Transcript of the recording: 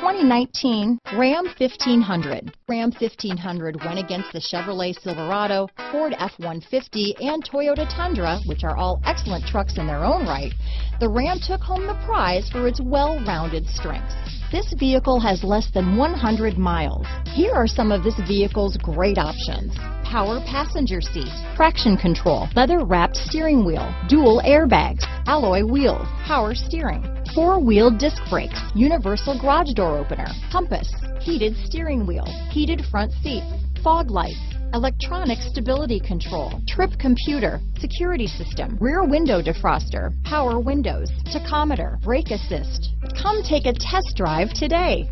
2019 Ram 1500. Ram 1500 went against the Chevrolet Silverado, Ford F-150, and Toyota Tundra, which are all excellent trucks in their own right. The Ram took home the prize for its well-rounded strengths. This vehicle has less than 100 miles. Here are some of this vehicle's great options. Power passenger seat, traction control, leather wrapped steering wheel, dual airbags, alloy wheels, power steering, four-wheel disc brakes, universal garage door opener, compass, heated steering wheel, heated front seats, fog lights, electronic stability control, trip computer, security system, rear window defroster, power windows, tachometer, brake assist. Come take a test drive today.